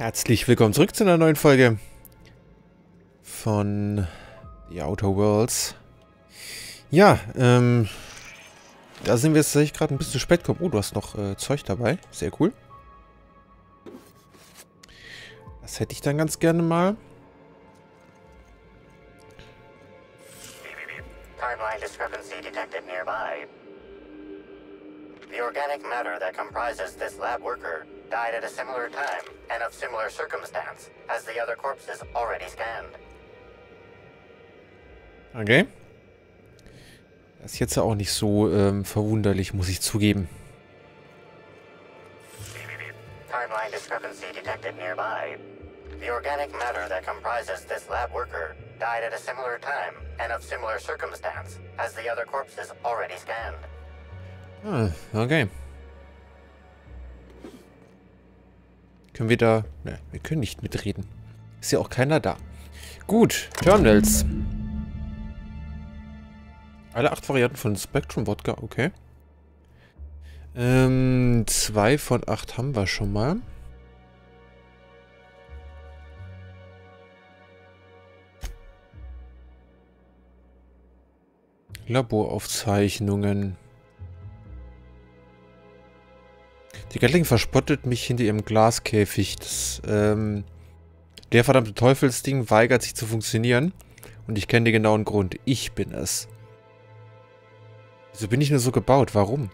Herzlich willkommen zurück zu einer neuen Folge von The Outer Worlds. Ja, ähm, da sind wir jetzt tatsächlich gerade ein bisschen zu spät gekommen. Oh, du hast noch äh, Zeug dabei. Sehr cool. Das hätte ich dann ganz gerne mal. Timeline discrepancy detected nearby. The organic matter that comprises this lab worker died at a similar time and of similar circumstance as the other corpses already scanned. Okay. Das ist jetzt auch nicht so ähm, verwunderlich, muss ich zugeben. Timeline discrepancy detected nearby. The organic matter that comprises this lab worker died at a similar time and of similar circumstance as the other corpses already scanned. Ah, okay. Können wir da... Ne, wir können nicht mitreden. Ist ja auch keiner da. Gut, Terminals. Alle acht Varianten von Spectrum Wodka, okay. Ähm, zwei von acht haben wir schon mal. Laboraufzeichnungen. Die Gatling verspottet mich hinter ihrem Glaskäfig. Das, ähm, der verdammte Teufelsding weigert sich zu funktionieren. Und ich kenne den genauen Grund. Ich bin es. Wieso bin ich nur so gebaut? Warum?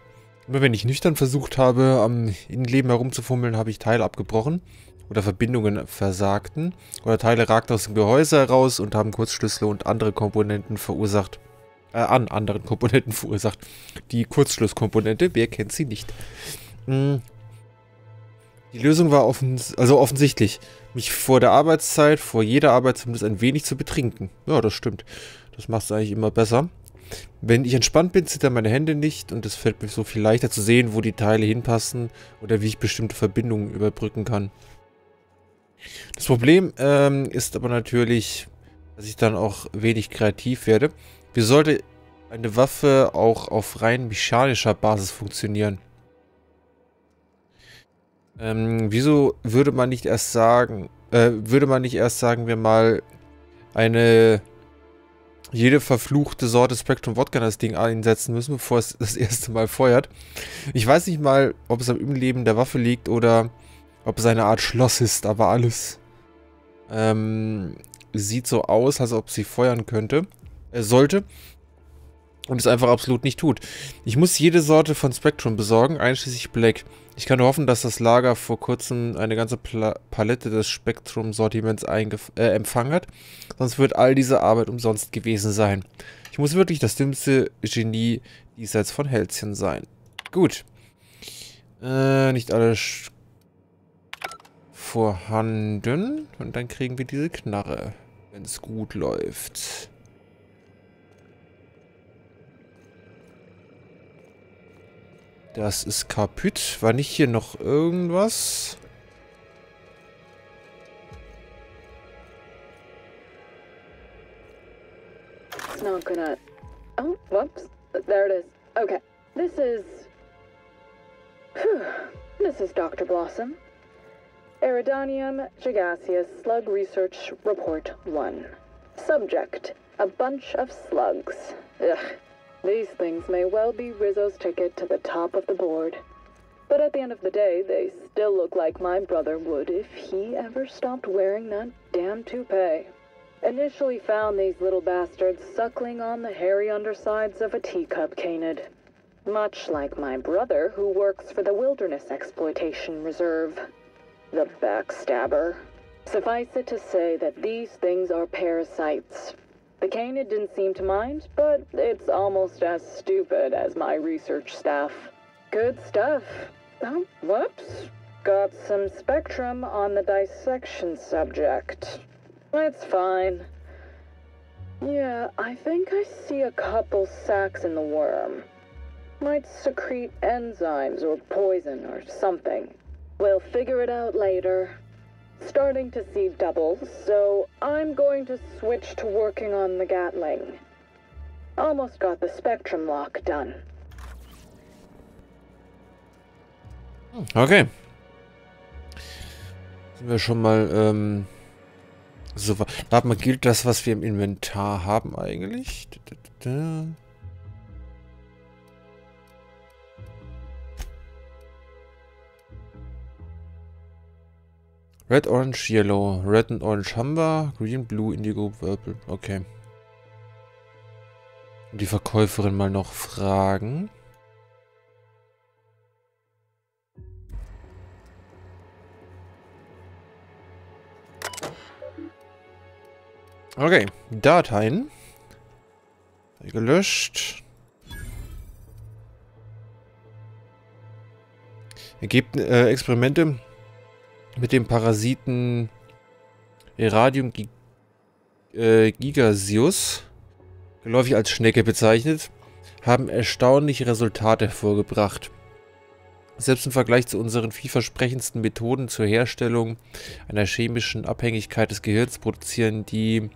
Immer wenn ich nüchtern versucht habe, am Innenleben herumzufummeln, habe ich Teile abgebrochen. Oder Verbindungen versagten. Oder Teile ragten aus dem Gehäuse heraus und haben Kurzschlüssel und andere Komponenten verursacht. Äh, an anderen Komponenten verursacht. Die Kurzschlusskomponente, wer kennt sie nicht? Hm. Die Lösung war offens also offensichtlich, mich vor der Arbeitszeit, vor jeder Arbeit zumindest ein wenig zu betrinken. Ja, das stimmt. Das macht es eigentlich immer besser. Wenn ich entspannt bin, zittern meine Hände nicht und es fällt mir so viel leichter zu sehen, wo die Teile hinpassen oder wie ich bestimmte Verbindungen überbrücken kann. Das Problem ähm, ist aber natürlich, dass ich dann auch wenig kreativ werde. Wie sollte eine Waffe auch auf rein mechanischer Basis funktionieren? Ähm, wieso würde man nicht erst sagen, äh, würde man nicht erst, sagen wir mal, eine jede verfluchte Sorte Spectrum Wodka das Ding einsetzen müssen, bevor es das erste Mal feuert. Ich weiß nicht mal, ob es am Überleben der Waffe liegt oder ob es eine Art Schloss ist, aber alles ähm, sieht so aus, als ob sie feuern könnte, äh, sollte und es einfach absolut nicht tut. Ich muss jede Sorte von Spectrum besorgen, einschließlich Black. Ich kann nur hoffen, dass das Lager vor kurzem eine ganze Pla Palette des Spektrum-Sortiments äh, empfangen hat. Sonst wird all diese Arbeit umsonst gewesen sein. Ich muss wirklich das dümmste Genie diesseits von Hälschen sein. Gut. Äh, nicht alles vorhanden. Und dann kriegen wir diese Knarre, wenn es gut läuft. Das ist kaputt. War nicht hier noch irgendwas? It's not gonna... Oh, whoops. There it is. Okay. This is... Whew. This is Dr. Blossom. Eridanium gigaseus Slug Research Report 1. Subject, a bunch of slugs. Ugh. These things may well be Rizzo's ticket to the top of the board. But at the end of the day, they still look like my brother would if he ever stopped wearing that damn toupee. Initially found these little bastards suckling on the hairy undersides of a teacup canid. Much like my brother, who works for the Wilderness Exploitation Reserve. The backstabber. Suffice it to say that these things are parasites, the canid didn't seem to mind, but it's almost as stupid as my research staff. Good stuff. Oh, whoops. Got some spectrum on the dissection subject. It's fine. Yeah, I think I see a couple sacs in the worm. Might secrete enzymes or poison or something. We'll figure it out later starting to see doubles, so I'm going to switch to working on the Gatling. Almost got the Spectrum lock done. Okay. Sind wir schon mal, ähm... So, warte mal, gilt das, was wir im Inventar haben eigentlich? Da, da, da. Red, Orange, Yellow. Red and Orange haben wir. Green, Blue, Indigo, Purple. Okay. Und die Verkäuferin mal noch fragen. Okay, Dateien. Gelöscht. Ergebnis, äh, Experimente mit dem Parasiten Eradium äh, Gigasius, geläufig als Schnecke bezeichnet, haben erstaunliche Resultate hervorgebracht. Selbst im Vergleich zu unseren vielversprechendsten Methoden zur Herstellung einer chemischen Abhängigkeit des Gehirns produzieren die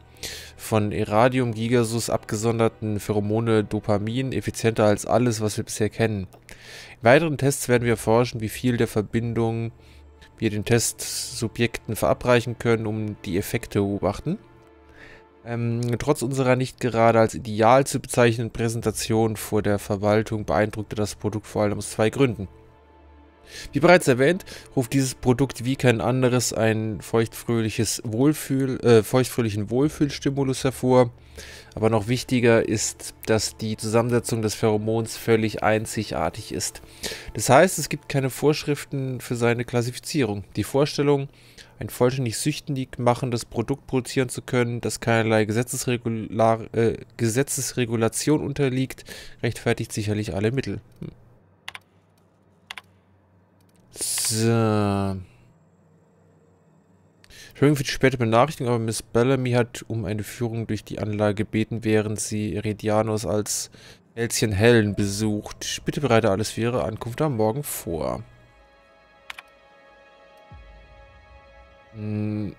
von Eradium Gigasus abgesonderten Pheromone Dopamin effizienter als alles, was wir bisher kennen. In weiteren Tests werden wir erforschen, wie viel der Verbindung wir den Testsubjekten verabreichen können, um die Effekte zu beobachten. Ähm, trotz unserer nicht gerade als ideal zu bezeichnenden Präsentation vor der Verwaltung beeindruckte das Produkt vor allem aus zwei Gründen. Wie bereits erwähnt, ruft dieses Produkt wie kein anderes ein feuchtfröhliches Wohlfühl, äh, feuchtfröhlichen Wohlfühlstimulus hervor. Aber noch wichtiger ist, dass die Zusammensetzung des Pheromons völlig einzigartig ist. Das heißt, es gibt keine Vorschriften für seine Klassifizierung. Die Vorstellung, ein vollständig süchtig machendes Produkt produzieren zu können, das keinerlei Gesetzesregular, äh, Gesetzesregulation unterliegt, rechtfertigt sicherlich alle Mittel. Hm. So. Entschuldigung für die späte Benachrichtigung, aber Miss Bellamy hat um eine Führung durch die Anlage gebeten, während sie Iridianos als Elzchen Hellen besucht. Bitte bereite alles für ihre Ankunft am Morgen vor. Hm.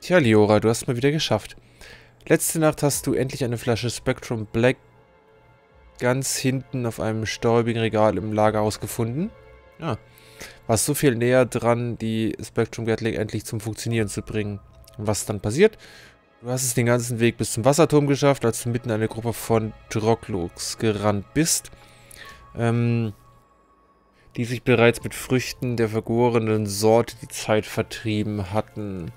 Tja, Liora, du hast mal wieder geschafft. Letzte Nacht hast du endlich eine Flasche Spectrum Black ganz hinten auf einem stäubigen Regal im Lagerhaus gefunden. Ja, warst so viel näher dran, die Spectrum Gatling endlich zum Funktionieren zu bringen. Und was dann passiert? Du hast es den ganzen Weg bis zum Wasserturm geschafft, als du mitten in eine Gruppe von Droglux gerannt bist, ähm, die sich bereits mit Früchten der vergorenen Sorte die Zeit vertrieben hatten.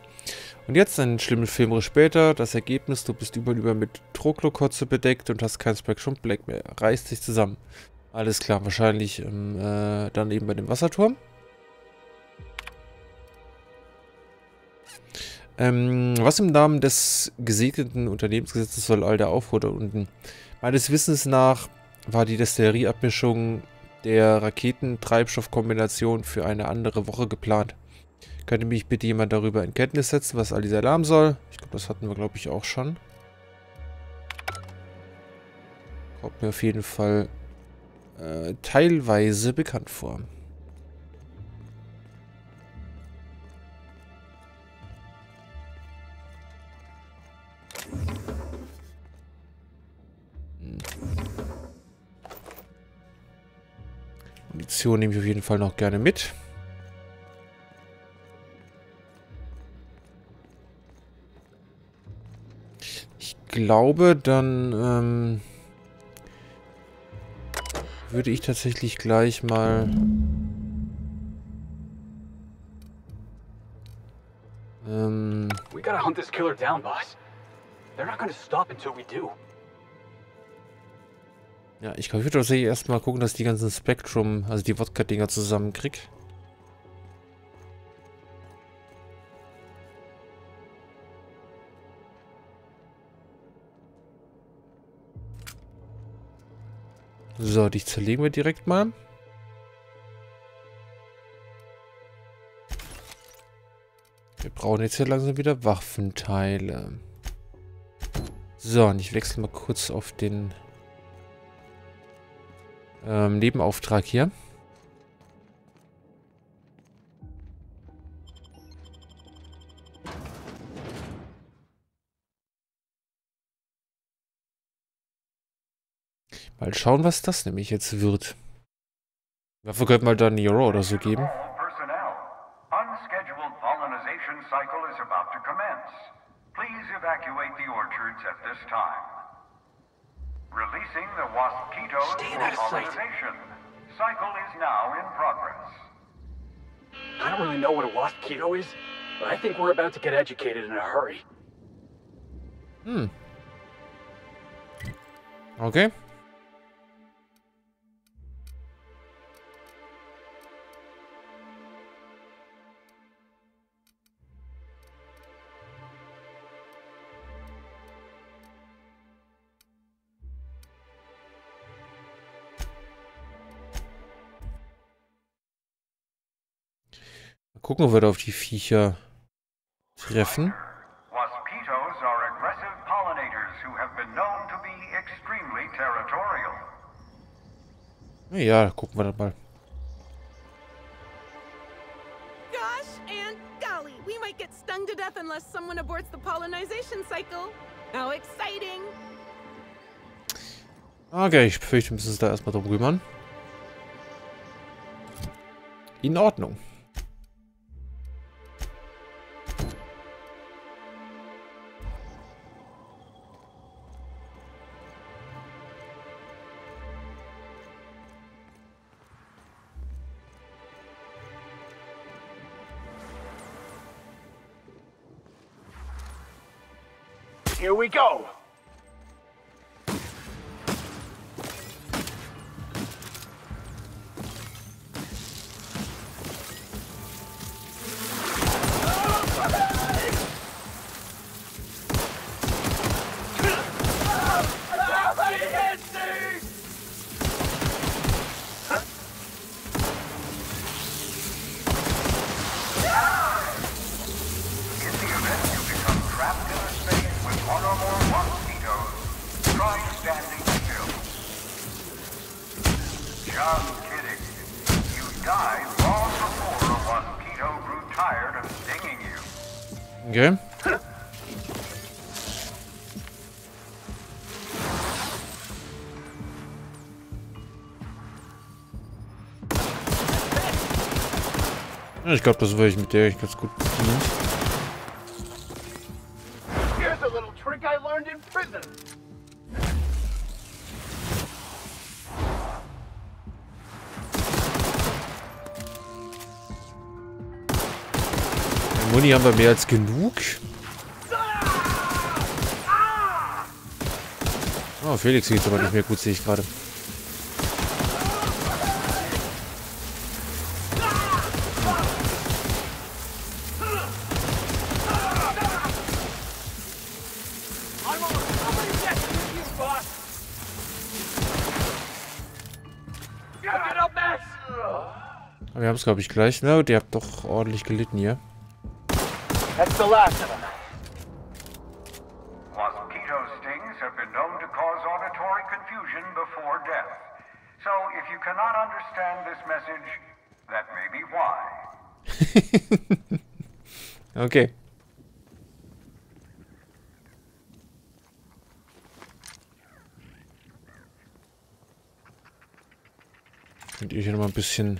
Und jetzt, einen schlimmen Film später, das Ergebnis, du bist über und über mit Troglokotze bedeckt und hast kein Spectrum Black mehr. Reißt dich zusammen. Alles klar, wahrscheinlich ähm, äh, dann eben bei dem Wasserturm. Ähm, was im Namen des gesegneten Unternehmensgesetzes soll all der Aufruhr da unten? Meines Wissens nach war die Destillerieabmischung der Raketentreibstoffkombination für eine andere Woche geplant. Könnte mich bitte jemand darüber in Kenntnis setzen, was all dieser Alarm soll? Ich glaube, das hatten wir, glaube ich, auch schon. Kommt mir auf jeden Fall äh, teilweise bekannt vor. Munition nehme ich auf jeden Fall noch gerne mit. Ich glaube, dann ähm, würde ich tatsächlich gleich mal... Ähm... We gotta hunt this killer down, boss. They're not gonna stop until we do. Ja, ich würde tatsächlich erstmal gucken, dass ich die ganzen Spektrum, also die Wodka-Dinger zusammenkriege. So, dich zerlegen wir direkt mal. Wir brauchen jetzt hier langsam wieder Waffenteile. So, und ich wechsle mal kurz auf den ähm, Nebenauftrag hier. Mal schauen, was das nämlich jetzt wird. Dafür könnte mal dann Nero oder so geben. Releasing the wasquitos Staying for pollinization. Cycle is now in progress. I don't really know what a wasp keto is, but I think we're about to get educated in a hurry. Hm. Okay. Gucken, ob wir da auf die Viecher treffen. Waspitos are aggressive pollinators who have been known to be extremely territorial. Ja, gucken wir dann mal. Gosh and golly, we might get stung to death unless someone aborts the pollinization cycle. How exciting! Okay, ich befürchte, wir müssen uns da erstmal drum kümmern. In Ordnung. Ich glaube, das würde ich mit der echt ganz gut bedienen. Here's a little trick I learned in prison. Muni haben wir mehr als genug. Oh, Felix geht's aber nicht mehr gut, sehe ich gerade. Wir haben es, glaube ich, gleich. Na, ihr habt doch ordentlich gelitten hier. That's the last of them. Waspito stings have been known to cause auditory confusion before death. So if you cannot understand this message, that may be why. Okay. Könnt ihr hier noch mal ein bisschen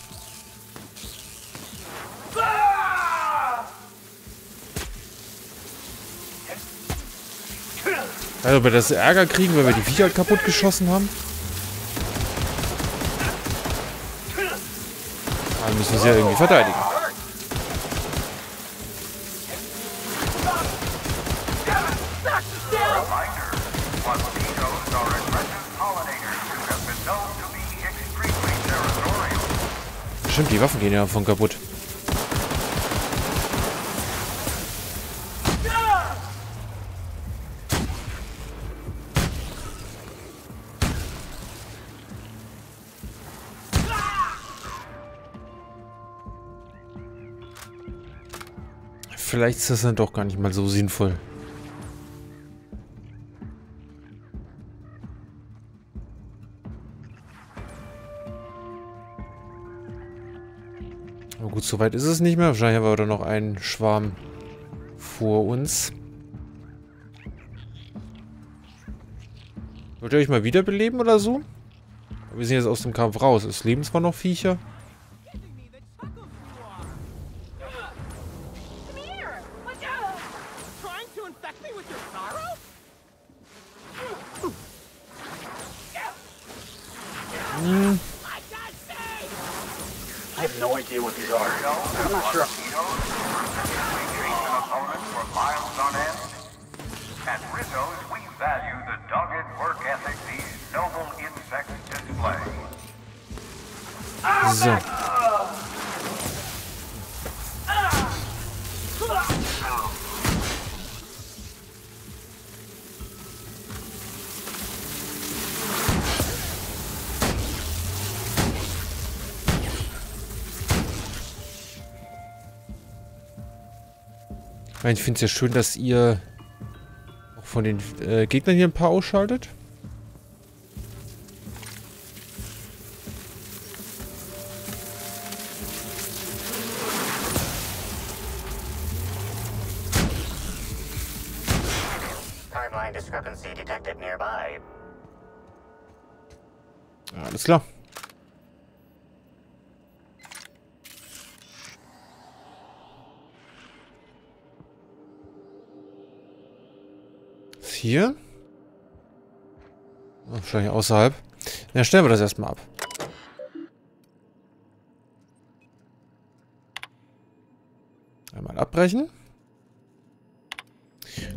Also, ob wir das Ärger kriegen, weil wir die Viecher kaputt geschossen haben? Dann müssen wir sie ja irgendwie verteidigen. Stimmt, die Waffen gehen ja von kaputt. vielleicht ist das dann doch gar nicht mal so sinnvoll. Aber gut, so weit ist es nicht mehr. Wahrscheinlich haben wir da noch einen Schwarm vor uns. Wollt ihr euch mal wiederbeleben oder so? Wir sind jetzt aus dem Kampf raus. Es leben zwar noch Viecher. Ich finde es ja schön, dass ihr auch von den äh, Gegnern hier ein paar ausschaltet. Wahrscheinlich außerhalb. Ja, stellen wir das erstmal ab. Einmal abbrechen.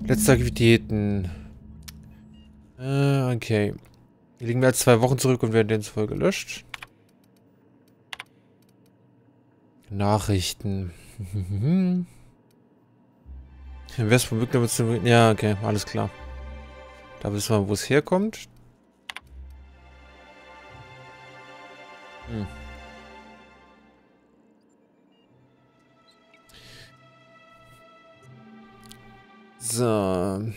Letzte Aktivitäten. Äh, okay. Hier liegen wir jetzt zwei Wochen zurück und werden demzufolge gelöscht. Nachrichten. Westbrook wirkt damit zu... Ja, okay, alles klar. Da wissen wir, wo es herkommt. Hm. So.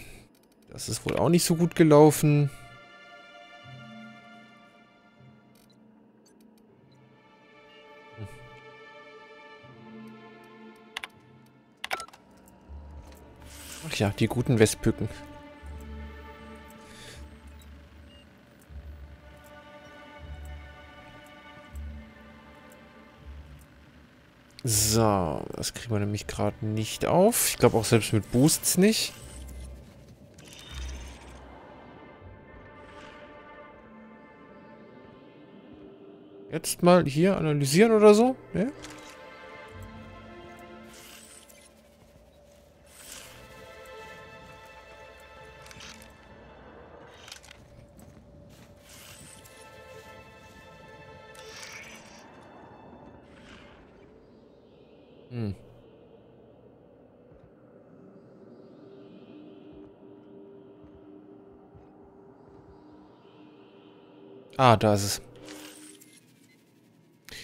Das ist wohl auch nicht so gut gelaufen. Ach ja, die guten Westbücken. So, das kriegen wir nämlich gerade nicht auf. Ich glaube auch selbst mit Boosts nicht. Jetzt mal hier analysieren oder so. Ne? Hm. Ah, da ist es.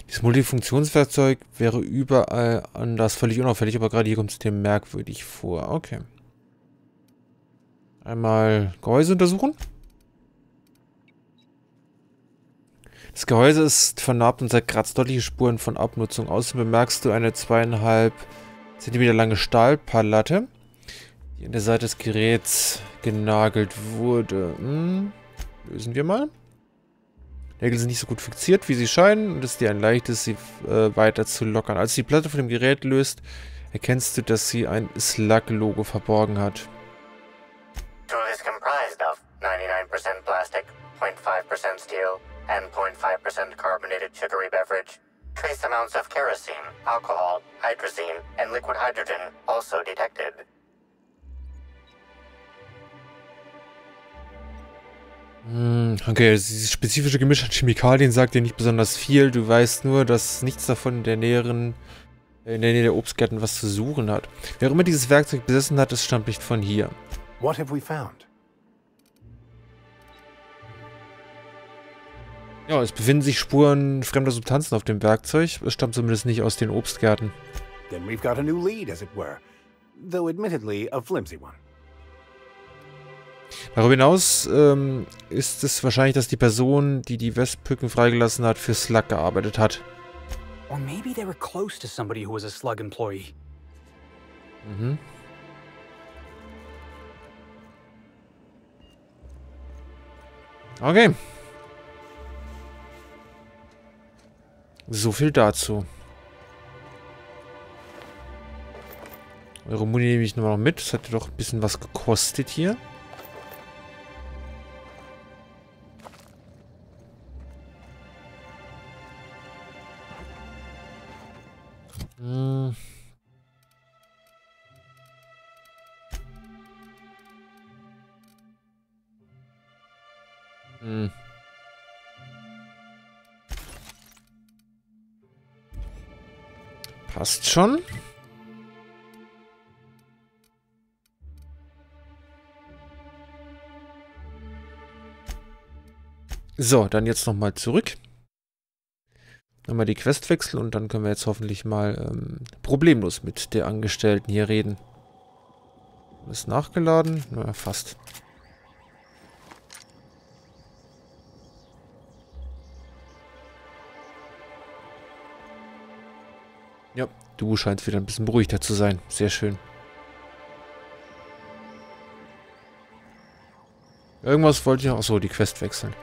Dieses Multifunktionswerkzeug wäre überall anders völlig unauffällig, aber gerade hier kommt es dir merkwürdig vor. Okay. Einmal Gehäuse untersuchen. Das Gehäuse ist vernarbt und zeigt kratzt deutliche Spuren von Abnutzung. Außerdem bemerkst du eine zweieinhalb Zentimeter lange Stahlpalette, die an der Seite des Geräts genagelt wurde. Hm. Lösen wir mal. Nägel sind nicht so gut fixiert, wie sie scheinen, und es ist dir ein leichtes, sie äh, weiter zu lockern. Als die Platte von dem Gerät löst, erkennst du, dass sie ein Slug-Logo verborgen hat. Tool is comprised of 99% plastic, 0.5% steel, and 0.5% carbonated sugary beverage. Trace amounts of kerosene, alcohol, hydrazine, and liquid hydrogen also detected. Okay, dieses spezifische Gemisch an Chemikalien sagt dir nicht besonders viel. Du weißt nur, dass nichts davon in der näheren, in der Nähe der Obstgärten was zu suchen hat. Wer immer dieses Werkzeug besessen hat, es stammt nicht von hier. What have we found? Ja, es befinden sich Spuren fremder Substanzen auf dem Werkzeug. Es stammt zumindest nicht aus den Obstgärten. Then we've got a new lead, as it were. Though admittedly a flimsy one. Darüber hinaus ähm, ist es wahrscheinlich, dass die Person, die die Westpücken freigelassen hat, für Slug gearbeitet hat. Or maybe they were close to somebody who was a slug employee. Mhm. Okay. So viel dazu. Eure Muni nehme ich nochmal mit. Das hat ja doch ein bisschen was gekostet hier. Passt schon. So, dann jetzt nochmal zurück. Nochmal die Quest wechseln und dann können wir jetzt hoffentlich mal ähm, problemlos mit der Angestellten hier reden. Ist nachgeladen? Na, fast. Du scheinst wieder ein bisschen beruhigter zu sein. Sehr schön. Irgendwas wollte ich auch so die Quest wechseln.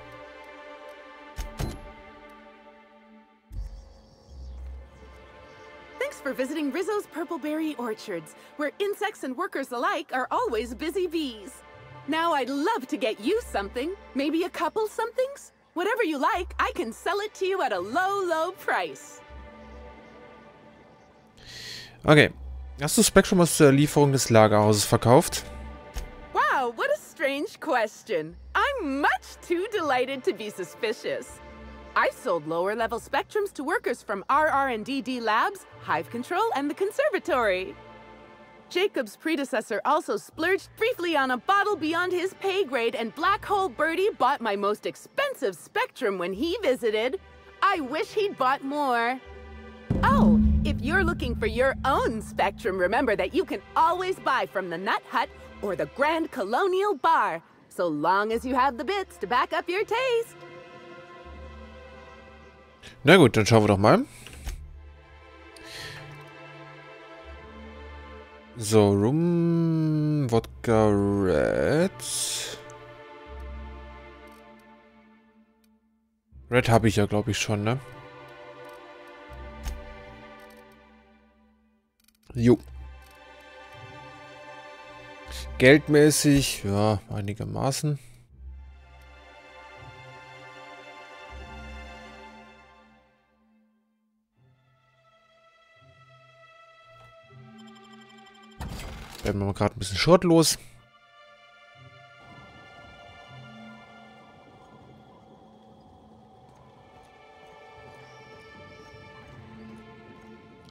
Thanks for visiting Rizzo's Purpleberry Orchards, where insects and workers alike are always busy bees. Now I'd love to get you something, maybe a couple somethings? Whatever you like, I can sell it to you at a low, low price. Okay. Hast du Spectrum aus der Lieferung des Lagerhauses verkauft? Wow, what a strange question. I'm much too delighted to be suspicious. I sold lower level spectrums to workers from RR&DD Labs, Hive Control, and the Conservatory. Jacob's predecessor also splurged briefly on a bottle beyond his pay grade, and Black Hole Birdie bought my most expensive spectrum when he visited. I wish he'd bought more. Oh, if you're looking for your own spectrum, remember that you can always buy from the Nut Hut or the Grand Colonial Bar, so long as you have the bits to back up your taste. Na gut, dann schauen wir doch mal. So, Rum, Wodka Red. Red habe ich ja, glaube ich, schon, ne? Jo. Geldmäßig, ja, einigermaßen. Werden wir mal gerade ein bisschen Schrott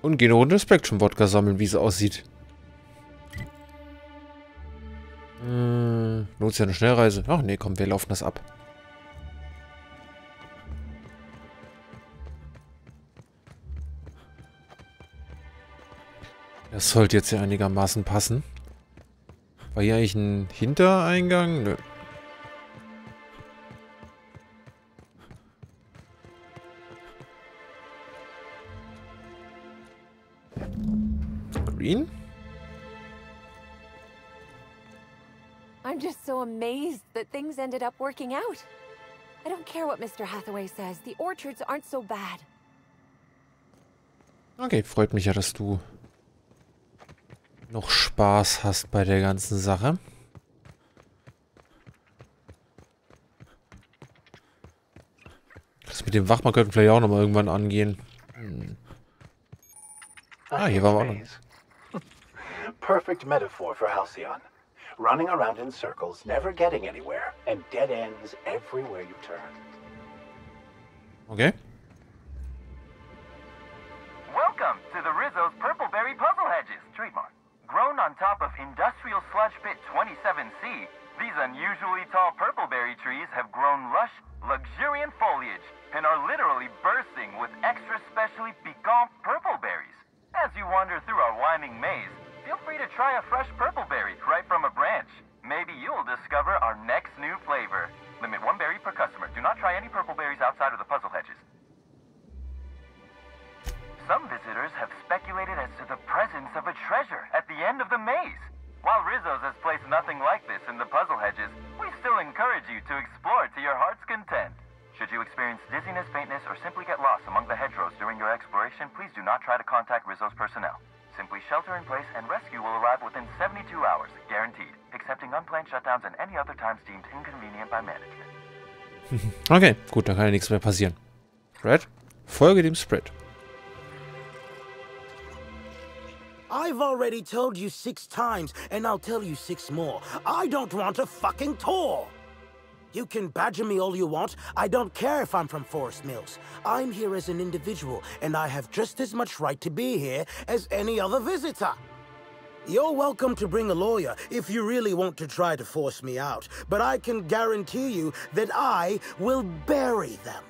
Und gehen eine Runde Spectrum Wodka sammeln, wie es aussieht. Hm, lohnt sich ja eine Schnellreise. Ach nee, komm, wir laufen das ab. Das sollte jetzt ja einigermaßen passen. War hier eigentlich ein Hintereingang? Nö. Green? I'm just so amazed that things ended up working out. I don't care what Mr. Hathaway says. The orchards aren't so bad. Okay, freut mich ja, dass du noch Spaß hast bei der ganzen Sache. Das mit dem Wachmann könnten wir vielleicht auch noch mal irgendwann angehen. Ah, hier waren wir auch noch. Perfect metaphor for Halcyon. Running around in circles, never getting anywhere, and dead ends everywhere you turn. Okay. Welcome to the Rizzo's Purpleberry Puzzle Hedges, trademark. Grown on top of Industrial Sludge Pit 27C, these unusually tall purpleberry trees have grown lush, luxuriant foliage and are literally bursting with extra specially piquant purpleberries. As you wander through our winding maze, feel free to try a fresh purpleberry to personnel. Simply shelter in place and rescue will arrive within 72 hours, guaranteed, excepting unplanned shutdowns and any other times deemed inconvenient by management. Okay, gut, da kann ja nichts mehr passieren. Red, folge dem Spread. I've already told you six times, and I'll tell you six more. I don't want a fucking tour! You can badger me all you want. I don't care if I'm from Forest Mills. I'm here as an individual, and I have just as much right to be here as any other visitor. You're welcome to bring a lawyer if you really want to try to force me out, but I can guarantee you that I will bury them.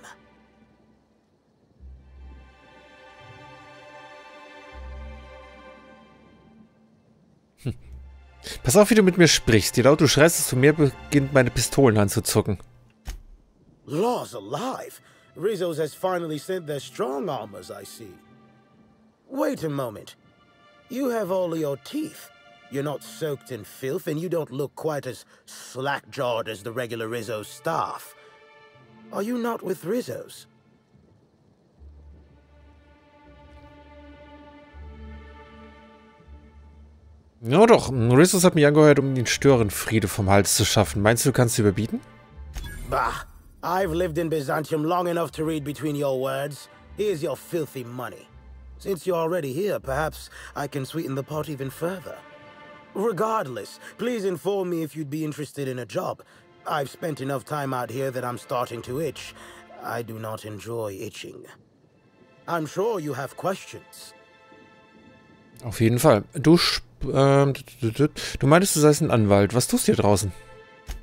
Pass auf, wie du mit mir sprichst. Je lauter du schreist, desto mehr beginnt meine Pistolenhand zu zucken. Laws alive! Rizzo's has finally sent their strong armors, I see. Wait a moment. You have all your teeth. You're not soaked in filth, and you don't look quite as slack-jawed as the regular Rizzo staff. Are you not with Rizzo's? Ja doch, Rissus hat mich angeheuert, um den Störenfriede vom Hals zu schaffen. Meinst du, du kannst sie überbieten? Bah, I've lived in Byzantium long enough to read between your words. Here's your filthy money. Since you're already here, perhaps I can sweeten the pot even further. Regardless, please inform me if you'd be interested in a job. I've spent enough time out here that I'm starting to itch. I do not enjoy itching. I'm sure you have questions. Auf jeden Fall. Du, ähm, du meintest, du seist ein Anwalt. Was tust du hier draußen?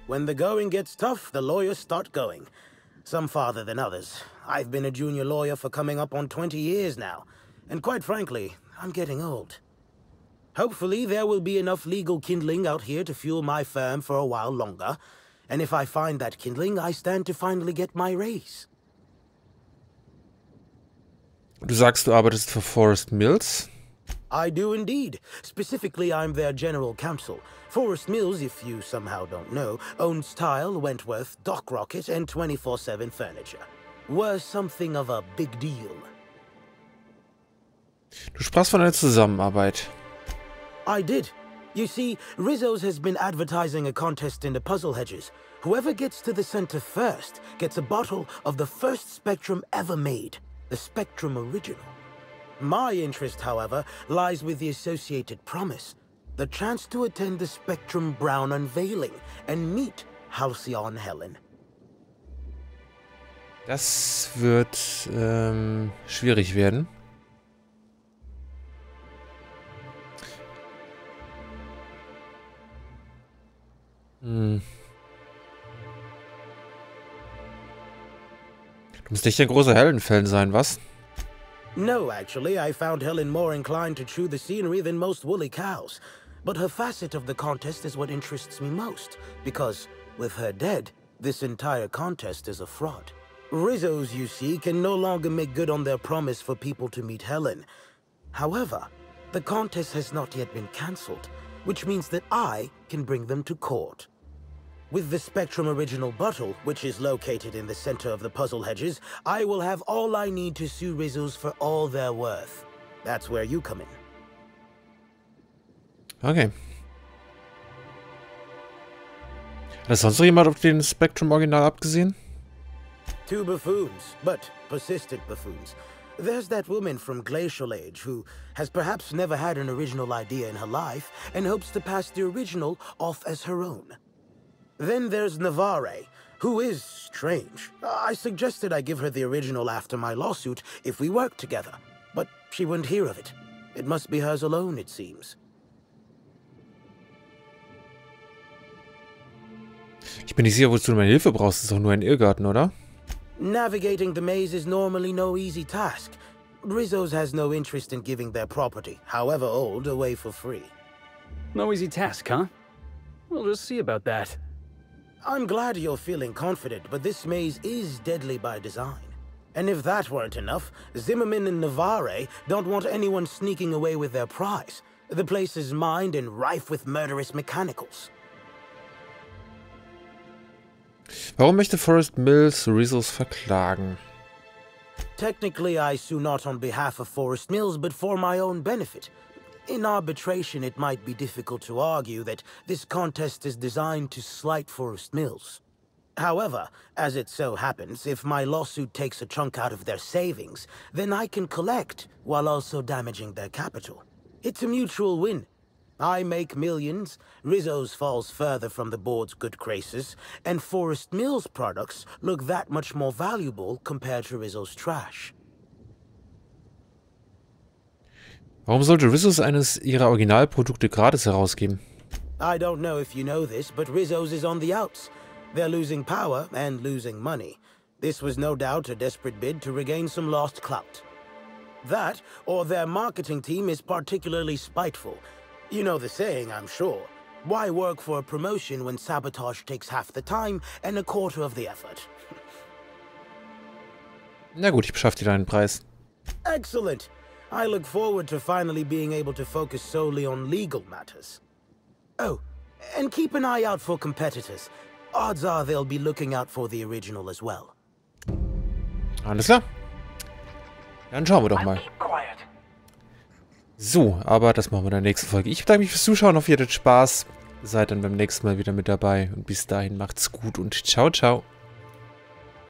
When the going gets tough, the lawyers start going. Some farther than others. I've been a junior lawyer for coming up on 20 years now. And quite frankly, I'm getting old. Hopefully, there will be enough legal kindling out here to fuel my firm for a while longer. And if I find that kindling, I stand to finally get my raise. Du sagst, du arbeitest für Forest Mills? I do indeed. Specifically, I'm their general counsel. Forest Mills, if you somehow don't know, owns Tile, Wentworth, Dock Rocket, and 24-7 Furniture. We're something of a big deal. Du sprachst von einer Zusammenarbeit. I did. You see, Rizzo's has been advertising a contest in the puzzle hedges. Whoever gets to the center first gets a bottle of the first Spectrum ever made, the Spectrum Original. My interest, however, lies with the associated promise. The chance to attend the Spectrum Brown unveiling and meet Halcyon Helen. Das wird ähm, schwierig werden. Hm. Du musst nicht ein großer Helen-Fan sein, was? No, actually, I found Helen more inclined to chew the scenery than most woolly cows. But her facet of the contest is what interests me most, because with her dead, this entire contest is a fraud. Rizzo's, you see, can no longer make good on their promise for people to meet Helen. However, the contest has not yet been cancelled, which means that I can bring them to court. With the Spectrum Original Bottle, which is located in the center of the puzzle hedges, I will have all I need to sue Rizzo's for all they're worth. That's where you come in. Okay. Hat sonst noch jemand auf den Spectrum Original abgesehen? Two buffoons, but persistent buffoons. There's that woman from Glacial Age who has perhaps never had an original idea in her life and hopes to pass the original off as her own. Then there's Navarre, who is strange. I suggested I give her the original after my lawsuit if we worked together, but she wouldn't hear of it. It must be hers alone, it seems. Ich bin nicht sicher, wozu du meine Hilfe brauchst. Das ist doch nur ein Irrgarten, oder? Navigating the maze is normally no easy task. Rizzo's has no interest in giving their property, however old, away for free. No easy task, huh? We'll just see about that. I'm glad you're feeling confident, but this maze is deadly by design. And if that weren't enough, Zimmerman and Navarre don't want anyone sneaking away with their prize. The place is mined and rife with murderous mechanicals. Warum möchte Forest Mills Rizos verklagen? Technically, I sue not on behalf of Forest Mills, but for my own benefit. In arbitration, it might be difficult to argue that this contest is designed to slight Forest Mills. However, as it so happens, if my lawsuit takes a chunk out of their savings, then I can collect, while also damaging their capital. It's a mutual win. I make millions, Rizzo's falls further from the board's good graces, and Forest Mills products look that much more valuable compared to Rizzo's trash. Warum sollte Rizzo's eines ihrer Originalprodukte gratis herausgeben? I don't know if you know this, but Rizzo's is on the outs. They're losing power and losing money. This was no doubt a desperate bid to regain some lost clout. That, or their marketing team is particularly spiteful. You know the saying, I'm sure. Why work for a promotion when sabotage takes half the time and a quarter of the effort? Na gut, ich beschaff dir deinen Preis. Excellent. I look forward to finally being able to focus solely on legal matters. Oh, and keep an eye out for competitors. Odds are they'll be looking out for the original as well. Alles klar. Dann schauen wir doch mal. So, aber das machen wir in der nächsten Folge. Ich bedanke mich fürs Zuschauen, hoffe ihr hattet Spaß. Seid dann beim nächsten Mal wieder mit dabei. Und bis dahin macht's gut und ciao, ciao.